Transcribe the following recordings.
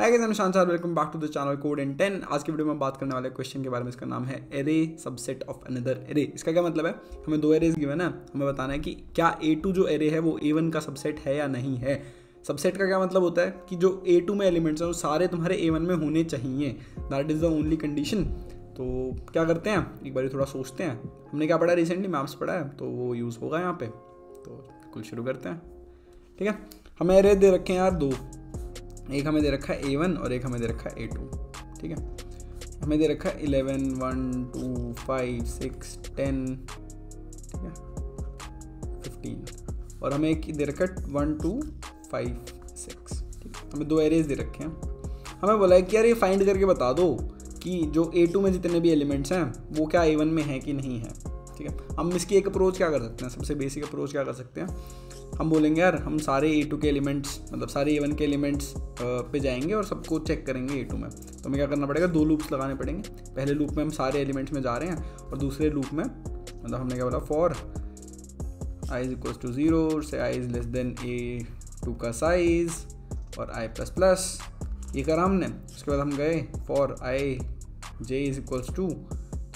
है कि Nishan sir welcome back to the channel code in ten आज की वीडियो में बात करने वाले क्वेश्चन के बारे में, इसका नाम है array subset of another array इसका क्या मतलब है? हमें दो एरेज गिवन है। हमें बताना है कि क्या ए टू जो एरे है, वो ए वन का सबसेट है या नहीं है? सबसेट का क्या मतलब होता है? कि जो ए टू में एलिमेंट्स हैं, वो सारे तुम्हारे ए वन में होने चाहिए। That is the only condition तो क्या करते हैं? एक बार थोड़ा सोचते हैं। हमने क्या पढ़ा रिसेंटली मैप्स पढ़ा है। तो वो यूज़ होगा यहाँ पे। तो कुल शुरू करते हैं। ठीक है? हमें एरे दे रखे हैं यार दो। एक हमें दे रखा है ए वन और एक हमें दे रखा है ए टू ठीक है? हमें दे रखा है eleven one two five six ten ठीक है? फिफ्टीन और हमें एक दे रखा है वन टू फाइव सिक्स ठीक है? हमें दो एरेज दे रखे हैं। हमें बोला है कि यार ये फाइंड करके बता दो कि जो ए टू में जितने भी एलिमेंट्स हैं, वो क्या ए वन में है कि नहीं है? ठीक है? हम इसकी एक अप्रोच क्या कर सकते हैं? सबसे बेसिक अप्रोच क्या कर सकते हैं? हम बोलेंगे, यार, हम सारे ए टू के एलिमेंट्स मतलब सारे ए वन के एलिमेंट्स पे जाएँगे और सबको चेक करेंगे ए टू में। तो हमें क्या करना पड़ेगा? दो लूप्स लगाने पड़ेंगे। पहले लूप में हम सारे एलिमेंट्स में जा रहे हैं और दूसरे लूप में मतलब हमने क्या बोला? For I is equals to zero से I is less than A two का साइज़ और आई प्लस प्लस ये करा हमने। उसके बाद हम गए for I J is equals to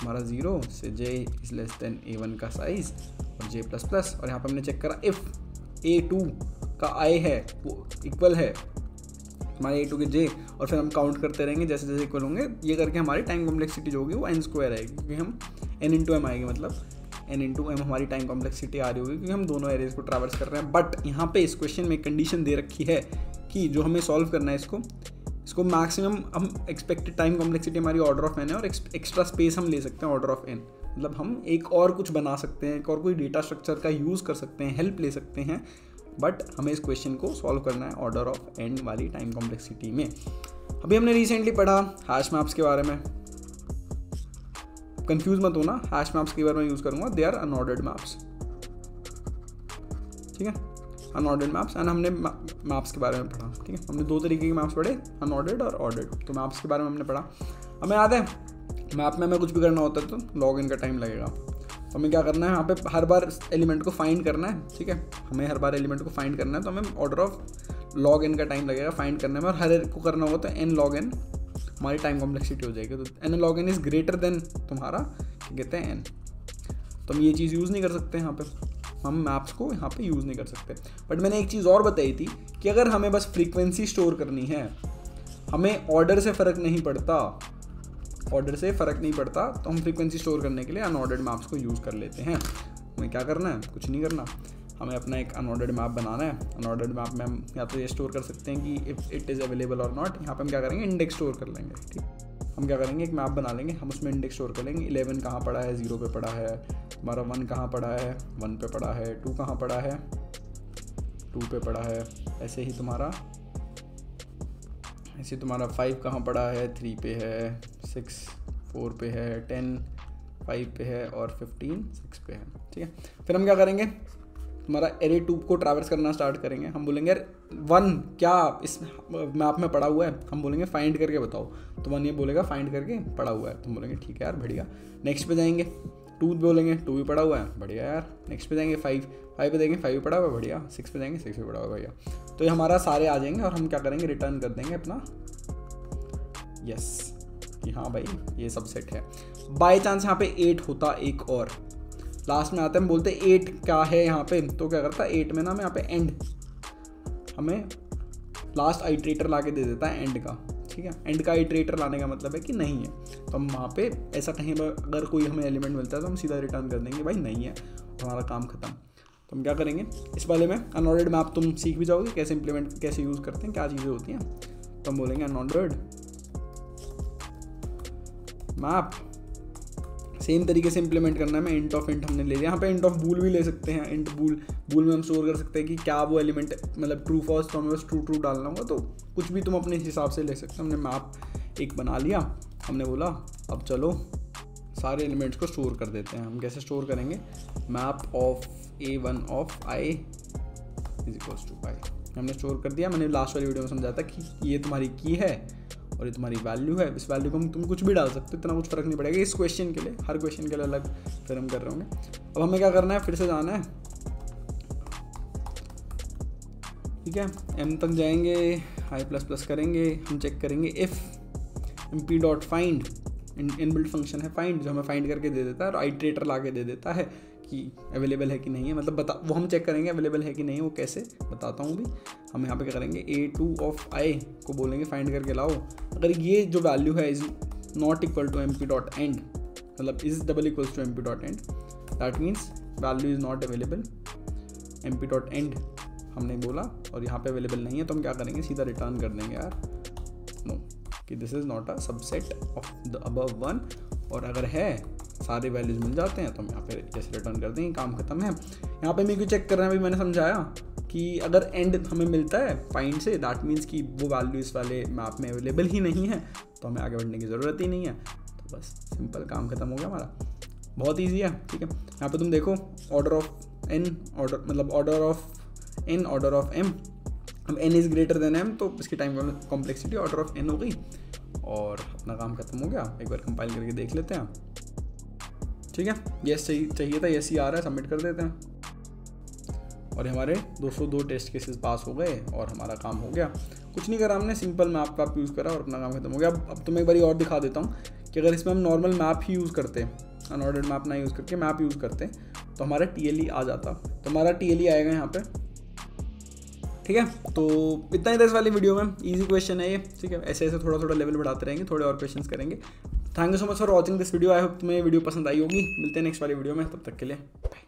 हमारा ज़ीरो से J is less than A one का साइज़ और जे प्लस प्लस और यहाँ पर हमने चेक करा इफ़ ए टू का आई है, वो इक्वल है, हमारे ए टू के जे और फिर हम काउंट करते रहेंगे, जैसे जैसे इक्वल होंगे, ये करके हमारी टाइम कॉम्प्लेक्सिटी जो होगी वो एन स्क्वायर आएगी, क्योंकि हम एन इंटू एम आएगी मतलब एन इंटू एम हमारी टाइम कॉम्प्लेक्सिटी आ रही होगी, क्योंकि हम दोनों एरियाज़ को ट्रैवल्स कर रहे हैं। बट यहाँ पे इस क्वेश्चन में कंडीशन दे रखी है कि जो हमें सॉल्व करना है इसको इसको मैक्सिमम हम एक्सपेक्टेड टाइम कॉम्प्लेक्सिटी हमारी ऑर्डर ऑफ़ एन है और एक्स्ट्रा स्पेस हम ले सकते हैं ऑर्डर ऑफ़ एन मतलब हम एक और कुछ बना सकते हैं, एक और कोई डेटा स्ट्रक्चर का यूज़ कर सकते हैं हेल्प ले सकते हैं। बट हमें इस क्वेश्चन को सॉल्व करना है ऑर्डर ऑफ़ एंड वाली टाइम कॉम्प्लेक्सिटी में। अभी हमने रिसेंटली पढ़ा हैश मैप्स के बारे में। कंफ्यूज मत होना हैश मैप्स के बारे में यूज़ करूँगा। दे आर अनऑर्डर्ड मैप्स ठीक है? अनऑर्डर्ड मैप्स एंड हमने मैप्स के बारे में पढ़ा, ठीक है? हमने दो तरीके के मैप्स पढ़े अनऑर्डर्ड और ऑर्डर्ड तो मैप्स के बारे में हमने पढ़ा। हमें याद है मैप में हमें कुछ भी करना होता है तो लॉग इन का टाइम लगेगा। तो हमें क्या करना है, यहाँ पे हर बार एलिमेंट को फाइंड करना है, ठीक है? हमें हर बार एलिमेंट को फाइंड करना है तो हमें ऑर्डर ऑफ़ लॉग इन का टाइम लगेगा फाइंड करने में, और हर एक को करना होगा तो एन लॉग इन हमारी टाइम कॉम्प्लेक्सिटी हो जाएगी। तो N log N is greater than तुम्हारा कहते हैं एन तो हम ये चीज़ यूज़ नहीं कर सकते यहाँ पे। हम मैप्स को यहाँ पे यूज़ नहीं कर सकते। बट मैंने एक चीज़ और बताई थी कि अगर हमें बस फ्रीक्वेंसी स्टोर करनी है, हमें ऑर्डर से फ़र्क नहीं पड़ता ऑर्डर से फ़र्क नहीं पड़ता तो हम फ्रीक्वेंसी स्टोर करने के लिए अनऑर्डर्ड मैप्स को यूज़ कर लेते हैं। हमें क्या करना है? कुछ नहीं करना। हमें अपना एक अनऑर्डर्ड मैप बनाना है। अनऑर्डर्ड मैप में हम या तो ये स्टोर कर सकते हैं कि इफ़ इट इज़ अवेलेबल और नॉट यहाँ पर हम क्या करेंगे? इंडेक्स स्टोर कर लेंगे, ठीक? हम क्या करेंगे? एक मैप बना लेंगे। हम उसमें इंडेक्स स्टोर कर लेंगे। इलेवन कहाँ पड़ा है? ज़ीरो पे पड़ा है। हमारा वन कहाँ पड़ा है? वन पे पड़ा है, टू कहाँ पड़ा है? टू पे पड़ा है, ऐसे ही तुम्हारा। ऐसे तुम्हारा फाइव कहाँ पड़ा है? थ्री पे है, सिक्स, फोर पे है, टेन, फाइव पे है और फिफ्टीन, सिक्स पे है। ठीक है? फिर हम क्या करेंगे? हमारा एरे टू को ट्रैवल्स करना स्टार्ट करेंगे। हम बोलेंगे वन क्या इस मैप में पड़ा हुआ है? हम बोलेंगे फाइंड करके बताओ। तो वन ये बोलेगा फाइंड करके पड़ा हुआ है। तो हम बोलेंगे, ठीक है यार, बढ़िया। नेक्स्ट पे जाएँगे। टू बोलेंगे टू भी पड़ा हुआ है। बढ़िया यार। नेक्स्ट पे जाएँगे फाइव फाइव पे देंगे फाइव भी पड़ा हुआ है, बढ़िया। सिक्स पे जाएँगे सिक्स भी पड़ा हुआ है तो ये हमारा सारे आ जाएँगे और हम क्या करेंगे रिटर्न कर देंगे अपना। यस कि हाँ भाई, ये सबसेट है। बाई चांस यहाँ पे एट होता एक और। लास्ट में आते हैं, हम बोलते हैं एट क्या है यहाँ पे? तो क्या करता है एट में ना हमें यहाँ पे एंड हमें लास्ट आइट्रेटर ला के दे देता है एंड का, ठीक है? एंड का आइट्रेटर लाने का मतलब है कि नहीं है। तो हम वहाँ पे ऐसा कहीं पर अगर कोई हमें एलिमेंट मिलता है तो हम सीधा रिटर्न कर देंगे, भाई नहीं है, हमारा काम खत्म। तो हम क्या करेंगे, इस वाले में अनऑर्डेड मैप तुम सीख भी जाओगे, कैसे इंप्लीमेंट कैसे यूज़ करते हैं, क्या चीज़ें होती हैं? तो हम बोलेंगे अनऑर्डेड मैप सेम तरीके से इंप्लीमेंट करना है इंट ऑफ़ इंट हमने ले लिया। यहाँ पे इंट ऑफ़ बूल भी ले सकते हैं। इंट बूल बूल में हम स्टोर कर सकते हैं कि क्या वो एलिमेंट मतलब ट्रू फॉल्स तो हमें बस ट्रू ट्रू डालना होगा। तो कुछ भी तुम अपने हिसाब से ले सकते हो। हमने मैप एक बना लिया। हमने बोला, अब चलो, सारे एलिमेंट्स को स्टोर कर देते हैं। हम कैसे स्टोर करेंगे? Map of A one of I is equals to I हमने स्टोर कर दिया। मैंने लास्ट वाली वीडियो में समझाया था कि ये तुम्हारी की है। और ये तुम्हारी वैल्यू है। इस वैल्यू को हम तुम कुछ भी डाल सकते हो, इतना कुछ फ़र्क नहीं पड़ेगा। इस क्वेश्चन के लिए, हर क्वेश्चन के लिए अलग फिर हम कर रहे होंगे। अब हमें क्या करना है? फिर से जाना है। ठीक है? एम तक जाएँगे आई प्लस प्लस करेंगे, हम चेक करेंगे if M P dot find inbuilt function है फाइंड जो हमें फाइंड करके दे देता है और आइट्रेटर ला के दे देता है। कि अवेलेबल है कि नहीं है। मतलब बता वो हम चेक करेंगे अवेलेबल है कि नहीं वो कैसे बताता हूँ भी हम यहाँ पे क्या करेंगे? ए टू ऑफ़ आई को बोलेंगे फाइंड करके लाओ। अगर ये जो वैल्यू है is not equal to M P dot end मतलब is double equals to M P dot end that means value is not available M P dot end हमने बोला और यहाँ पे अवेलेबल नहीं है तो हम क्या करेंगे? सीधा रिटर्न कर देंगे यार। नो no, कि this is not a subset of the above one और अगर है सारे वैल्यूज़ मिल जाते हैं तो हम यहाँ पे जैसे रिटर्न कर देंगे, काम खत्म है। यहाँ पे मेरे को चेक कर रहे हैं, अभी मैंने समझाया कि अगर एंड हमें मिलता है फाइंड से दैट मीन्स कि वो वैल्यू इस वाले मैप में अवेलेबल ही नहीं है तो हमें आगे बढ़ने की ज़रूरत ही नहीं है। तो बस सिंपल काम खत्म हो गया हमारा। बहुत ईजी है, ठीक है। यहाँ पे तुम देखो ऑर्डर ऑफ़ एन ऑर्डर मतलब order of N order of M अब N is greater than M तो इसकी time complexity order of N हो गई। और अपना काम खत्म हो गया। एक बार कंपाइल करके देख लेते हैं। ठीक है? यस चाहिए चाहिए था यस ही आ रहा है सबमिट कर देते हैं। और हमारे 202 टेस्ट केसेस पास हो गए और हमारा काम हो गया। कुछ नहीं करा हमने सिंपल मैप का यूज़ करा और अपना काम खत्म हो गया। अब अब तो मैं एक बार और दिखा देता हूँ कि अगर इसमें हम नॉर्मल मैप ही यूज़ करते अनऑर्डर्ड मैप ना यूज़ करके मैप यूज़ करते तो हमारा टीएलई आ जाता। तो हमारा टीएलई आएगा यहाँ पर ठीक है? तो इतना ही था इस वाली वीडियो में। इजी क्वेश्चन है ये। ठीक है? ऐसे ऐसे थोड़ा थोड़ा लेवल बढ़ाते रहेंगे, थोड़े और क्वेश्चंस करेंगे। Thank you so much for watching this video I hope तुम्हें वीडियो पसंद आई होगी। मिलते हैं नेक्स्ट वाली वीडियो में। तब तक के लिए बाय